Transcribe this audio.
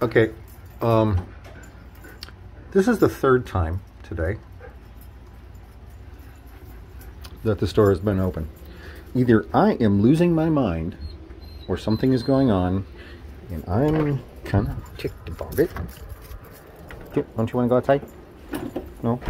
Okay, um, this is the third time today that the store has been open. Either I am losing my mind or something is going on and I'm kind of ticked about it. Don't you want to go outside? No?